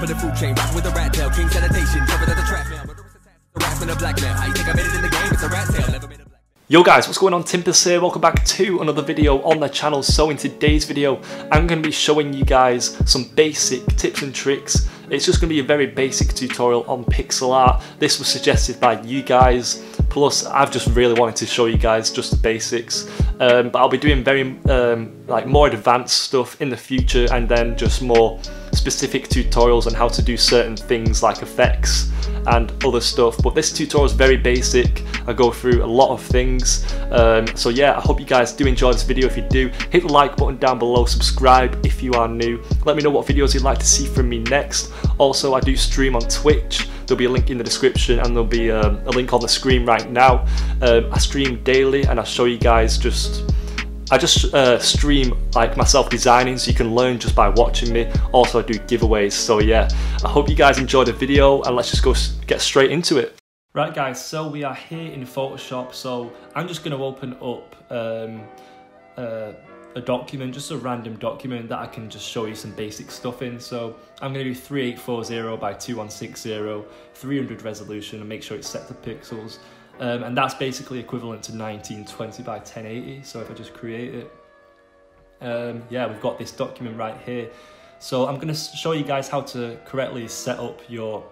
top of the food chain, rapping with a rat tail, king sanitation, covered as a trap mail. Harassment of blackmail. How you think I made it in the game? It's a rat tail, never made a Yo guys, what's going on? Timpers here, welcome back to another video on the channel. So in today's video, I'm going to be showing you guys some basic tips and tricks. It's just going to be a very basic tutorial on pixel art. This was suggested by you guys, plus I've just really wanted to show you guys just the basics. Um, but I'll be doing very um, like more advanced stuff in the future and then just more specific tutorials on how to do certain things like effects and other stuff. But this tutorial is very basic. I go through a lot of things. Um, so yeah I hope you guys do enjoy this video. If you do hit the like button down below. Subscribe if you are new. Let me know what videos you'd like to see from me next. Also I do stream on Twitch there'll be a link in the description and there'll be um, a link on the screen right now um, I stream daily and I show you guys just I just uh, stream like myself designing so you can learn just by watching me. Also I do giveaways so yeah, I hope you guys enjoyed the video and let's just go get straight into it. Right guys, so we are here in Photoshop so I'm just going to open up um, uh, a document, just a random document that I can just show you some basic stuff in. So I'm going to do 3840 by 2160, 300 resolution and make sure it's set to pixels. Um, and that's basically equivalent to 1920 by 1080. So if I just create it, um, yeah, we've got this document right here. So I'm going to show you guys how to correctly set up your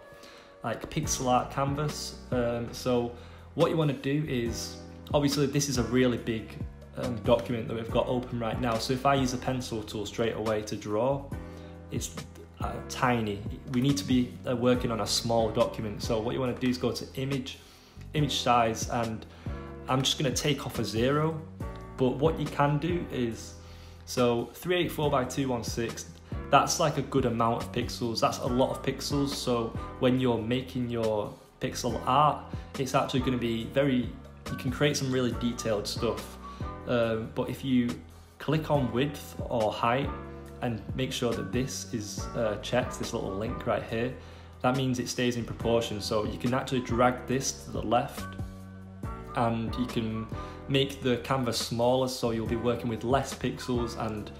like pixel art canvas. Um, so what you want to do is, obviously this is a really big um, document that we've got open right now. So if I use a pencil tool straight away to draw, it's uh, tiny. We need to be uh, working on a small document. So what you want to do is go to image, image size and I'm just going to take off a zero but what you can do is so 384 by 216 that's like a good amount of pixels that's a lot of pixels so when you're making your pixel art it's actually going to be very you can create some really detailed stuff um, but if you click on width or height and make sure that this is uh, checked this little link right here that means it stays in proportion. So you can actually drag this to the left and you can make the canvas smaller so you'll be working with less pixels and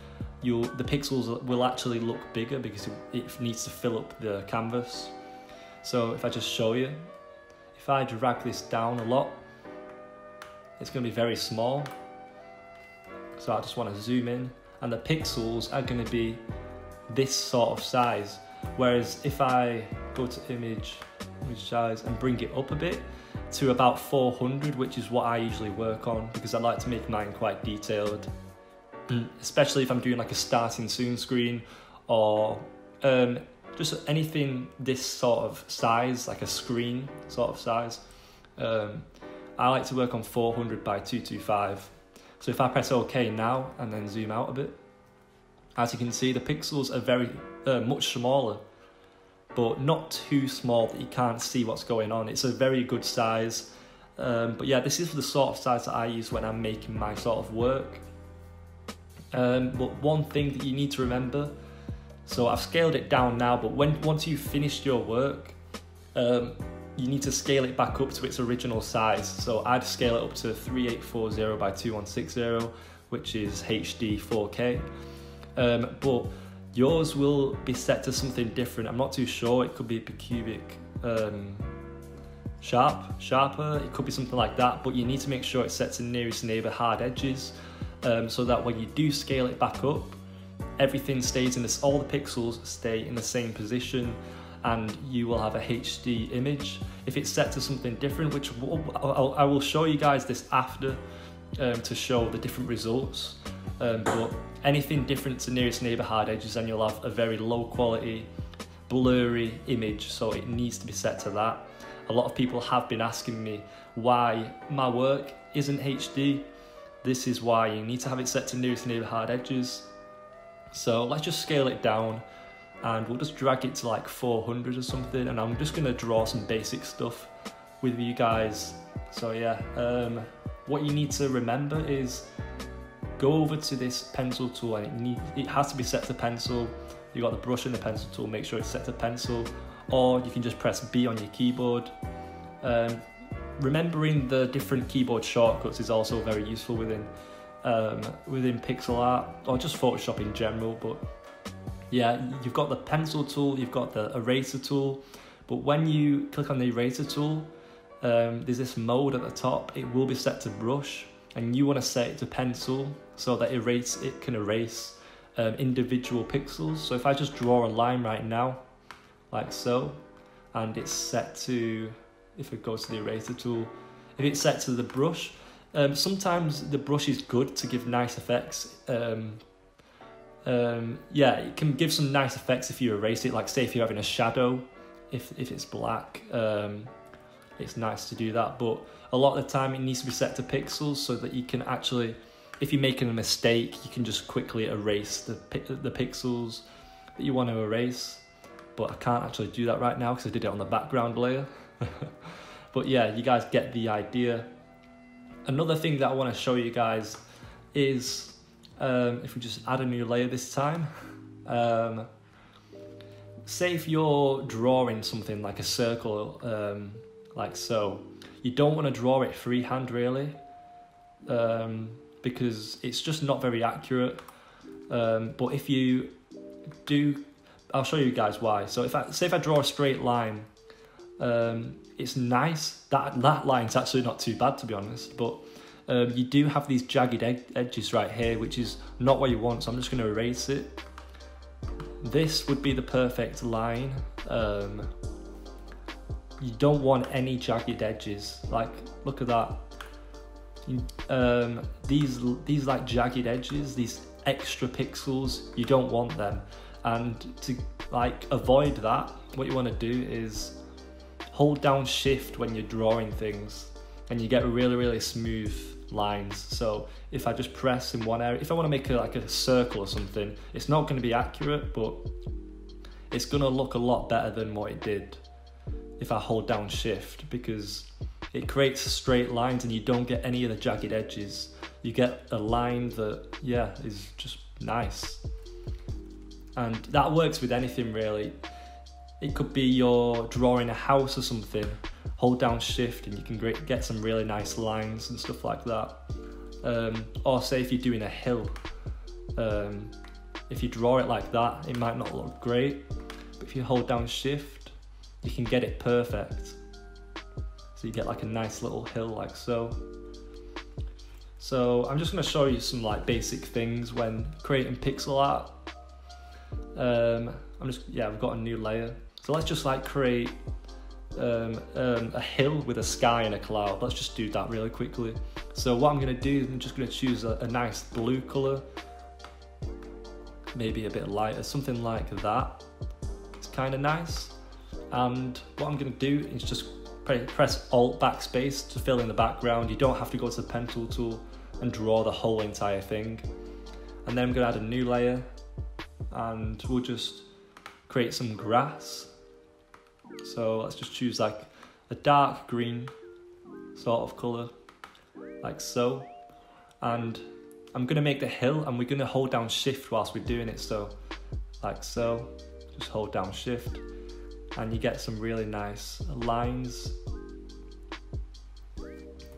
you'll, the pixels will actually look bigger because it needs to fill up the canvas. So if I just show you, if I drag this down a lot, it's going to be very small. So I just want to zoom in and the pixels are going to be this sort of size. Whereas if I go to image, image size and bring it up a bit to about 400, which is what I usually work on because I like to make mine quite detailed. Especially if I'm doing like a starting soon screen or um, just anything this sort of size, like a screen sort of size. Um, I like to work on 400 by 225. So if I press OK now and then zoom out a bit, as you can see the pixels are very uh, much smaller but not too small that you can't see what's going on. It's a very good size. Um, but yeah, this is the sort of size that I use when I'm making my sort of work. Um, but one thing that you need to remember, so I've scaled it down now, but when once you've finished your work, um, you need to scale it back up to its original size. So I'd scale it up to 3840 by 2160, which is HD 4K. Um, but Yours will be set to something different. I'm not too sure. It could be bicubic um, sharp, sharper. It could be something like that. But you need to make sure it's set to nearest neighbor hard edges um, so that when you do scale it back up, everything stays in this, all the pixels stay in the same position and you will have a HD image. If it's set to something different, which I will show you guys this after um, to show the different results. Um, but anything different to nearest neighbour hard edges and you'll have a very low quality, blurry image. So it needs to be set to that. A lot of people have been asking me why my work isn't HD. This is why you need to have it set to nearest neighbour hard edges. So let's just scale it down and we'll just drag it to like 400 or something and I'm just gonna draw some basic stuff with you guys. So yeah, um, what you need to remember is go over to this pencil tool and it, need, it has to be set to pencil. You got the brush and the pencil tool, make sure it's set to pencil, or you can just press B on your keyboard. Um, remembering the different keyboard shortcuts is also very useful within um, within pixel art or just Photoshop in general. But yeah, you've got the pencil tool, you've got the eraser tool, but when you click on the eraser tool, um, there's this mode at the top. It will be set to brush, and you want to set it to pencil so that erase it can erase um, individual pixels. So if I just draw a line right now, like so, and it's set to, if it goes to the eraser tool, if it's set to the brush, um, sometimes the brush is good to give nice effects. Um, um, yeah, it can give some nice effects if you erase it. Like say if you're having a shadow, if if it's black, um, it's nice to do that. But a lot of the time it needs to be set to pixels so that you can actually, if you're making a mistake, you can just quickly erase the the pixels that you want to erase. But I can't actually do that right now because I did it on the background layer. but yeah, you guys get the idea. Another thing that I want to show you guys is um, if we just add a new layer this time. Um, say if you're drawing something like a circle, um, like so, you don't want to draw it freehand really, um, because it's just not very accurate. Um, but if you do, I'll show you guys why. So if I say if I draw a straight line, um, it's nice. That that line's actually not too bad to be honest, but um, you do have these jagged ed edges right here, which is not what you want, so I'm just going to erase it. This would be the perfect line. Um, you don't want any jagged edges. Like, look at that. Um, these these like jagged edges, these extra pixels, you don't want them. And to like avoid that, what you want to do is hold down shift when you're drawing things and you get really really smooth lines. So if I just press in one area, if I want to make a, like a circle or something, it's not going to be accurate, but it's going to look a lot better than what it did if I hold down shift because it creates straight lines and you don't get any of the jagged edges. You get a line that, yeah, is just nice. And that works with anything really. It could be you're drawing a house or something hold down shift and you can get some really nice lines and stuff like that. Um, or say if you're doing a hill, um, if you draw it like that, it might not look great, but if you hold down shift, you can get it perfect. So you get like a nice little hill like so. So I'm just going to show you some like basic things when creating pixel art. Um, I'm just, yeah, I've got a new layer. So let's just like create um, um, a hill with a sky and a cloud. Let's just do that really quickly. So what I'm going to do is I'm just going to choose a, a nice blue colour, maybe a bit lighter, something like that. It's kind of nice. And what I'm going to do is just press Alt Backspace to fill in the background. You don't have to go to the pencil tool and draw the whole entire thing. And then I'm to add a new layer and we'll just create some grass so let's just choose like a dark green sort of colour, like so. And I'm gonna make the hill and we're gonna hold down shift whilst we're doing it. So like so, just hold down shift and you get some really nice lines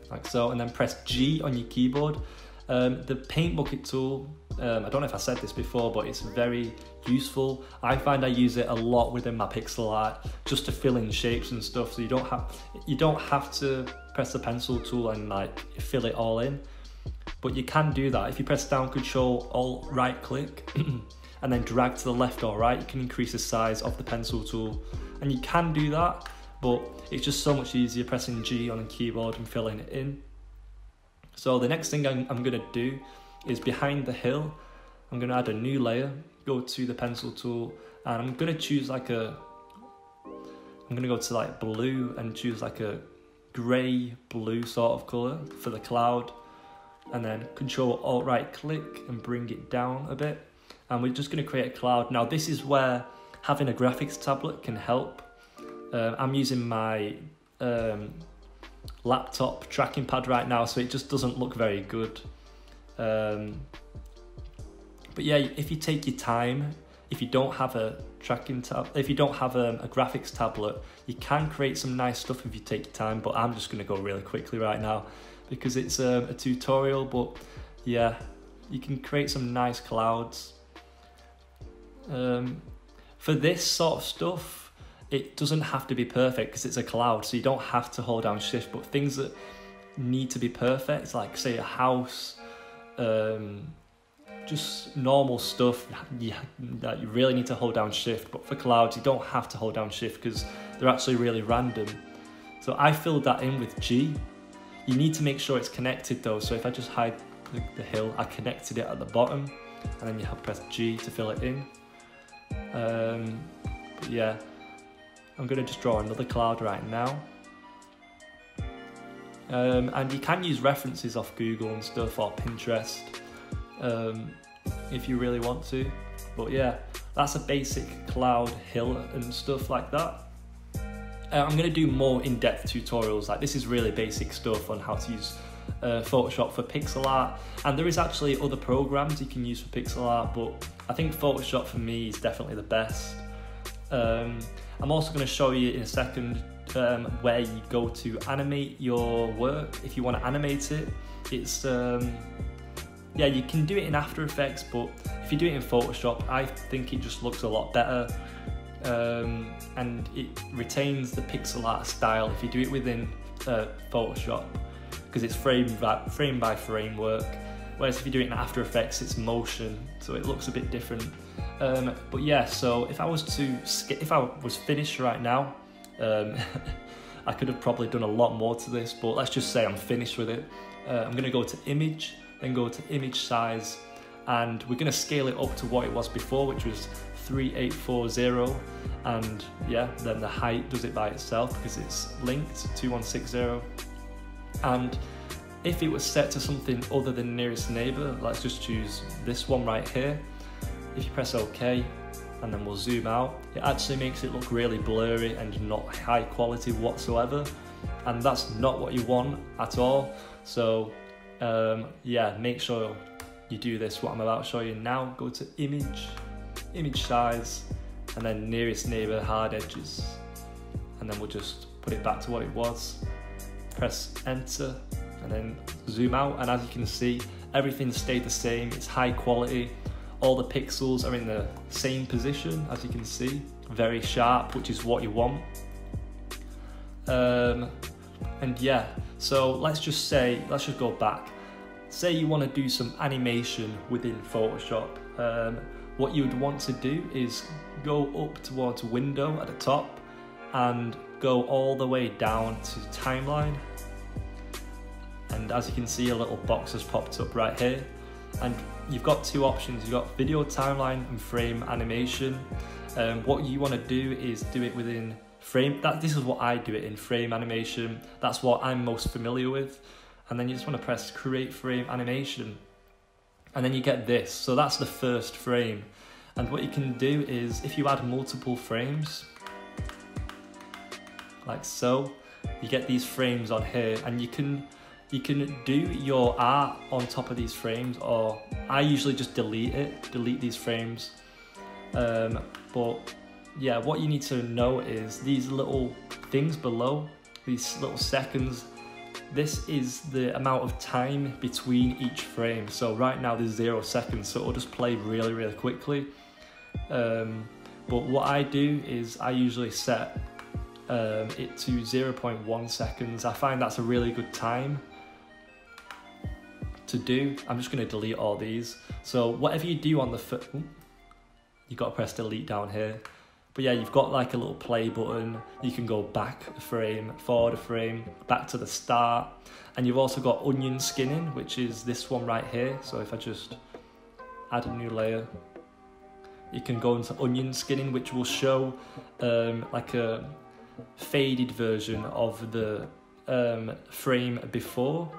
like so and then press G on your keyboard. Um, the paint bucket tool um, I don't know if I said this before, but it's very useful. I find I use it a lot within my pixel art just to fill in shapes and stuff. So you don't have you don't have to press the pencil tool and like fill it all in, but you can do that if you press down Control Alt right click. and then drag to the left or right, you can increase the size of the pencil tool. And you can do that, but it's just so much easier pressing G on the keyboard and filling it in. So the next thing I'm, I'm gonna do is behind the hill. I'm going to add a new layer, go to the pencil tool, and I'm going to choose like a, I'm going to go to like blue and choose like a grey blue sort of colour for the cloud. And then control alt right click and bring it down a bit. And we're just going to create a cloud. Now this is where having a graphics tablet can help. Uh, I'm using my um, laptop tracking pad right now, so it just doesn't look very good. Um, but yeah, if you take your time, if you don't have a tracking tab, if you don't have a, a, graphics tablet, you can create some nice stuff if you take your time. But I'm just going to go really quickly right now because it's a, a tutorial. But yeah, you can create some nice clouds. Um, for this sort of stuff, it doesn't have to be perfect because it's a cloud, so you don't have to hold down shift. But things that need to be perfect, like say a house, um, just normal stuff that you really need to hold down shift. But for clouds, you don't have to hold down shift because they're actually really random. So I filled that in with G. You need to make sure it's connected though. So if I just hide the, hill, I connected it at the bottom, and then you have press G to fill it in. Um, but yeah, I'm gonna just draw another cloud right now. Um, and you can use references off Google and stuff or Pinterest um, if you really want to. But yeah, that's a basic cloud hill and stuff like that. Uh, I'm going to do more in-depth tutorials, like this is really basic stuff on how to use uh, Photoshop for pixel art and there is actually other programs you can use for pixel art but I think Photoshop for me is definitely the best. Um, I'm also going to show you in a second um, where you go to animate your work if you want to animate it. It's um, yeah, you can do it in After Effects, but if you do it in Photoshop, I think it just looks a lot better. Um, and it retains the pixel art style if you do it within uh, Photoshop because it's frame by, frame by frame work. Whereas if you do it in After Effects, it's motion, so it looks a bit different. Um, but yeah, so if I was to if I was finished right now, um, I could have probably done a lot more to this, but let's just say I'm finished with it. Uh, I'm gonna go to image, then go to image size, and we're gonna scale it up to what it was before, which was 3840, and yeah, then the height does it by itself because it's linked 2160. And if it was set to something other than nearest neighbor, let's just choose this one right here. If you press OK, and then we'll zoom out, it actually makes it look really blurry and not high quality whatsoever. And that's not what you want at all. So um, yeah, make sure you do this, what I'm about to show you now. Go to image, image size, and then nearest neighbor hard edges. And then we'll just put it back to what it was. Press enter and then zoom out. And as you can see, everything stayed the same. It's high quality. All the pixels are in the same position, as you can see. Very sharp, which is what you want. Um, and yeah, so let's just say, let's just go back. Say you want to do some animation within Photoshop. Um, what you would want to do is go up towards window at the top and go all the way down to timeline. And as you can see, a little box has popped up right here. And you've got two options. You've got video timeline and frame animation. Um, what you want to do is do it within frame. That This is what I do it in frame animation. That's what I'm most familiar with. And then you just want to press create frame animation. And then you get this. So that's the first frame. And what you can do is if you add multiple frames, like so, you get these frames on here and you can you can do your art on top of these frames or I usually just delete it, delete these frames. Um, but yeah, what you need to know is these little things below, these little seconds, this is the amount of time between each frame. So right now there's zero seconds, so it'll just play really, really quickly. Um, but what I do is I usually set um, it to 0.1 seconds. I find that's a really good time to do. I'm just going to delete all these. So whatever you do on the foot, you got to press delete down here. But yeah, you've got like a little play button. You can go back a frame, forward a frame, back to the start. And you've also got onion skinning, which is this one right here. So if I just add a new layer, you can go into onion skinning, which will show um, like a faded version of the um, frame before.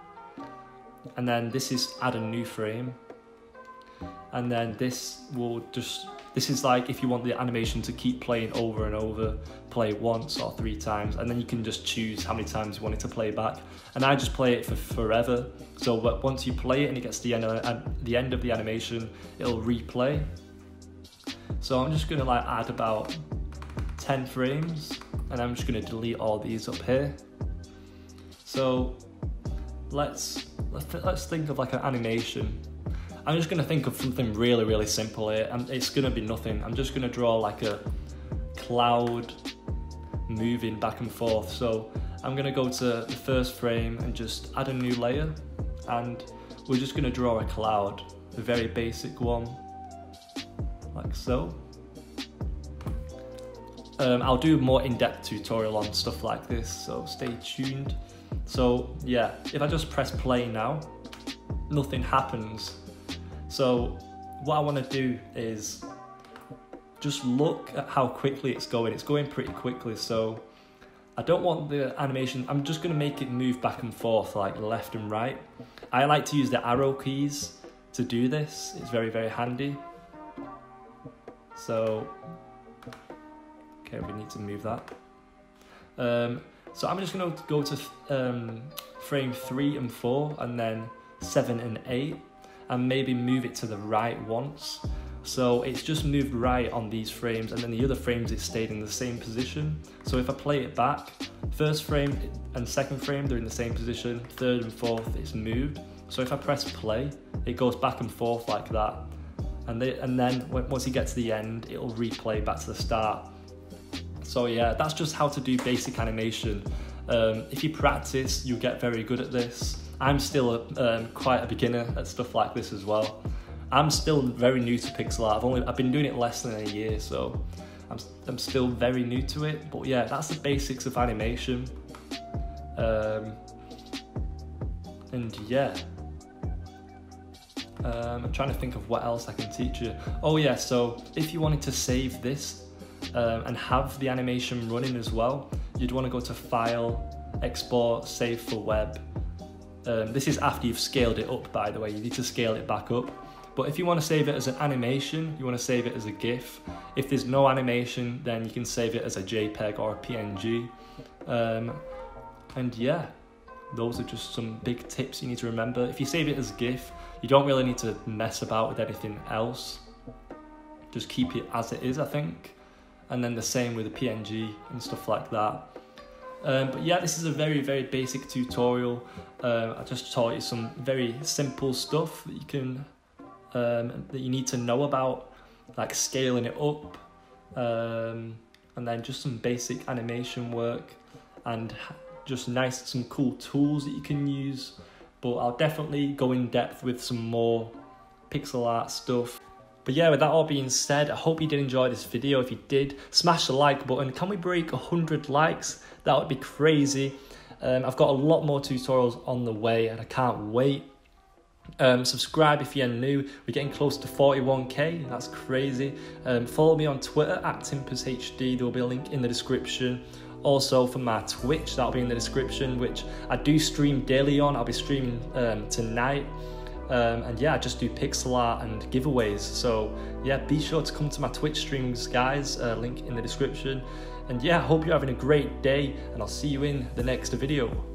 And then this is add a new frame. And then this will just, this is like if you want the animation to keep playing over and over, play once or three times, and then you can just choose how many times you want it to play back. And I just play it for forever. So once you play it and it gets to the end of, the end of the animation, it'll replay. So I'm just gonna like add about 10 frames and I'm just gonna delete all these up here. So let's let's, let's think of like an animation. I'm just gonna think of something really, really simple here, and it's gonna be nothing. I'm just gonna draw like a cloud moving back and forth. So I'm gonna go to the first frame and just add a new layer, and we're just gonna draw a cloud, a very basic one, like so. Um, I'll do a more in-depth tutorial on stuff like this, so stay tuned. So yeah, if I just press play now, nothing happens. So what I want to do is just look at how quickly it's going. It's going pretty quickly, so I don't want the animation, I'm just going to make it move back and forth like left and right. I like to use the arrow keys to do this, it's very very handy. So Okay, we need to move that. Um, so I'm just going to go to um, frame 3 and 4 and then 7 and 8 and maybe move it to the right once. So it's just moved right on these frames and then the other frames it stayed in the same position. So if I play it back, first frame and second frame they're in the same position, third and fourth it's moved. So if I press play, it goes back and forth like that. And, they, and then once you get to the end, it'll replay back to the start. So yeah, that's just how to do basic animation. Um, if you practice, you'll get very good at this. I'm still a, um, quite a beginner at stuff like this as well. I'm still very new to pixel art. I've only I've been doing it less than a year, so I'm I'm still very new to it. But yeah, that's the basics of animation. Um, and yeah. Um, I'm trying to think of what else I can teach you. Oh yeah, so if you wanted to save this um, and have the animation running as well, you'd want to go to File, Export, Save for Web. Um, this is after you've scaled it up, by the way. You need to scale it back up. But if you want to save it as an animation, you want to save it as a GIF. If there's no animation, then you can save it as a JPEG or a PNG. Um, and yeah, those are just some big tips you need to remember. If you save it as GIF, you don't really need to mess about with anything else. Just keep it as it is, I think and then the same with the PNG and stuff like that. Um, but yeah, this is a very, very basic tutorial. Uh, I just taught you some very simple stuff that you can, um, that you need to know about, like scaling it up, um, and then just some basic animation work, and just nice, some cool tools that you can use. But I'll definitely go in depth with some more pixel art stuff but yeah, with that all being said, I hope you did enjoy this video. If you did, smash the like button. Can we break 100 likes? That would be crazy. Um, I've got a lot more tutorials on the way and I can't wait. Um, subscribe if you're new. We're getting close to 41k. That's crazy. Um, follow me on Twitter at TimpersHD. There will be a link in the description. Also for my Twitch, that'll be in the description, which I do stream daily on. I'll be streaming um, tonight. Um, and yeah, I just do pixel art and giveaways. So yeah, be sure to come to my Twitch streams, guys. Uh, link in the description. And yeah, I hope you're having a great day, and I'll see you in the next video.